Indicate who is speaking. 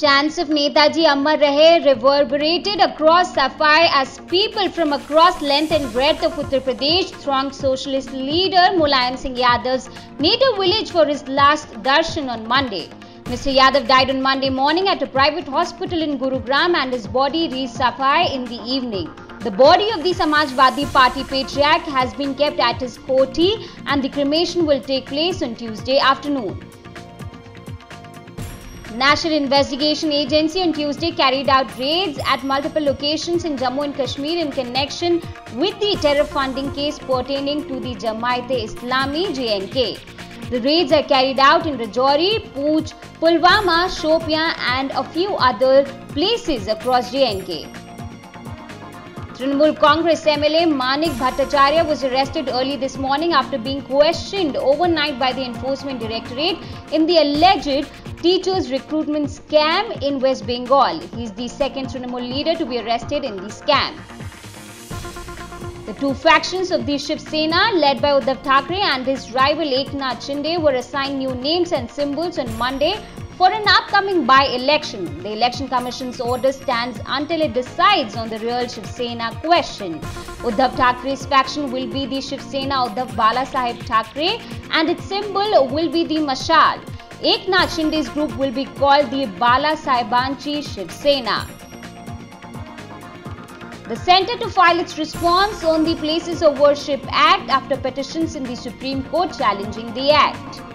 Speaker 1: Chants of Netaji Amar Rahe reverberated across Saifai as people from across length and breadth of Uttar Pradesh thronged socialist leader Mulayam Singh Yadav's native village for his last darshan on Monday. Mr. Yadav died on Monday morning at a private hospital in Gurugram and his body reached Saifai in the evening. The body of the Samajwadi Party patriarch has been kept at his koti and the cremation will take place on Tuesday afternoon. National Investigation Agency on Tuesday carried out raids at multiple locations in Jammu and Kashmir in connection with the terror funding case pertaining to the Jamaat-e-Islami JNK. The raids are carried out in Rajouri, Poonch, Pulwama, Shopian and a few other places across JNK. Trinamool Congress MLA Manik Bhattacharya was arrested early this morning after being questioned overnight by the Enforcement Directorate in the alleged teachers recruitment scam in West Bengal. He is the second Trinamool leader to be arrested in the scam. The two factions of the Shiv Sena, led by Uddhav Thackeray and his rival Eknath Shinde, were assigned new names and symbols on Monday for an upcoming by-election. The Election Commission's order stands until it decides on the real Shiv Sena question. Uddhav Thackeray's faction will be the Shiv Sena Uddhav Balasaheb Thackeray and its symbol will be the Mashal. Eknath Shinde's group will be called the Balasahebanchi Shiv Sena. The centre to file its response on the Places of Worship Act after petitions in the Supreme Court challenging the act.